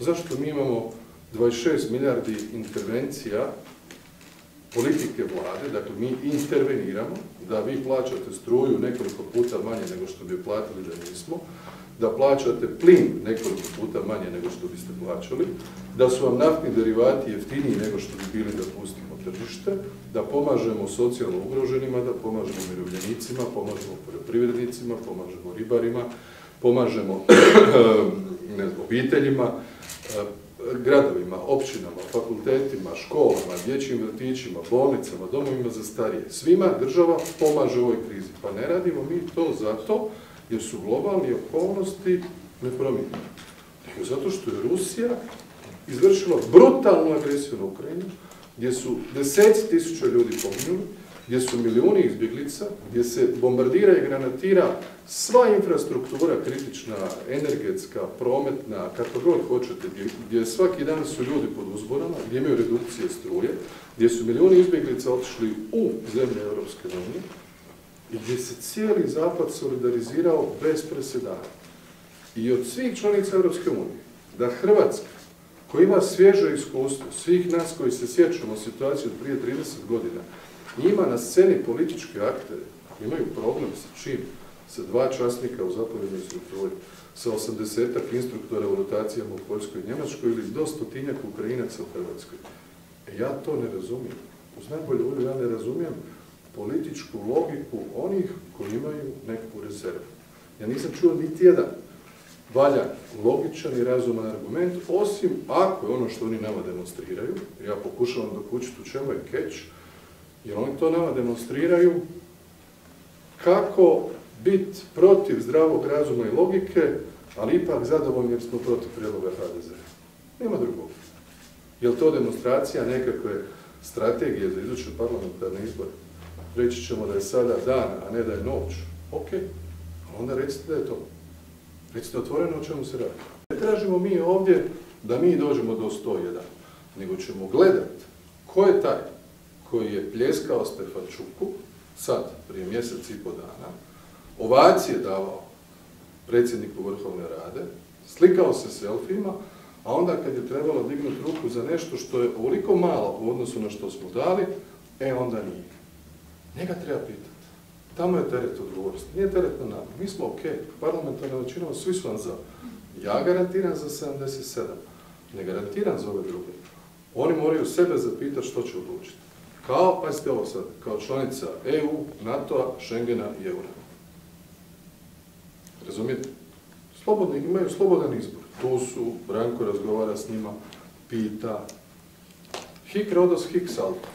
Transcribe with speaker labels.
Speaker 1: Zašto mi imamo 26 milijardi intervencija politike vlade, dakle mi interveniramo da vi plaćate struju nekoliko puta manje nego što bi platili da nismo, da plaćate plin nekoliko puta manje nego što biste plaćali, da su vam naftni derivati jeftiniji nego što bi bili da pustimo tržište, da pomažemo socijalno ugroženima, da pomažemo umirovljenicima, pomažemo poljoprivrednicima, pomažemo ribarima, pomažemo ne obiteljima, gradovima, općinama, fakultetima, školama, dječjim vrtićima, bolnicama, domovima za starije. Svima država pomaže u ovoj krizi. Pa ne radimo mi to zato jer su globalne okolnosti nepromijenjene. Nego zato što je Rusija izvršila brutalnu agresiju na Ukrajinu, gdje su deseci tisuća ljudi poginuli, gdje su milijuni izbjeglica, gdje se bombardira i granatira sva infrastruktura kritična, energetska, prometna, kako god hoćete, gdje svaki dan su ljudi pod uzborama, gdje imaju redukcije struje, gdje su milijuni izbjeglica otišli u zemlje Europske unije i gdje se cijeli zapad solidarizirao bez presedana. I od svih članica Europske unije, da Hrvatska, koja ima svježe iskustvo, svih nas koji se sjećamo situacije od prije 30 godina, ima na sceni političke aktere, imaju problem sa čim? Sa dva časnika u zapovjednoj strukturi, sa osamdesetak instruktora u rotacijama u Poljskoj i Njemačkoj ili do stotinjak Ukrajinaca u Hrvatskoj. E ja to ne razumijem. Uz najbolju volju ja ne razumijem političku logiku onih koji imaju neku rezervu. Ja nisam čuo niti jedan valja logičan i razuman argument, osim ako je ono što oni nama demonstriraju, ja pokušavam dokućiti u čemu je keč, jer oni to nama demonstriraju kako biti protiv zdravog razuma i logike, ali ipak zadovoljni jer smo protiv prijedloga HDZ. Nema drugog. Je li to demonstracija nekakve strategije za iduće parlamentarne izbore? Reći ćemo da je sada dan, a ne da je noć. Ok, onda recite da je to. Recite otvoreno o čemu se radi. Ne tražimo mi ovdje da mi dođemo do 101, nego ćemo gledati ko je taj koji je pljeskao Stefančuku, sad, prije mjesec i po dana, ovacije davao predsjedniku Vrhovne rade, slikao se selfijima, a onda kad je trebalo dignuti ruku za nešto što je ovoliko malo u odnosu na što smo dali, e onda nije. Njega treba pitati. Tamo je teret odgovornosti, nije teret na nama. Mi smo ok, parlamentarna većina, svi su vam za. Ja garantiram za 77, ne garantiram za ove druge. Oni moraju sebe zapitati što će odlučiti. Kao, pazite ovo sad, kao članica EU, NATO-a, Schengena i Eura. Razumijete? Slobodni, imaju slobodan izbor. Tu su, Branko razgovara s njima, pita. Hik rodos, hik salto.